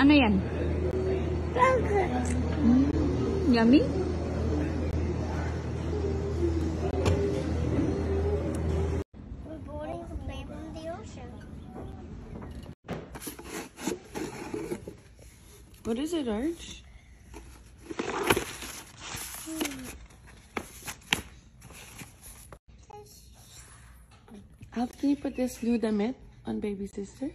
Ano yan? Yogurt. Yummy? What is it, Arch? Hmm. How can you put this new damit on baby sister?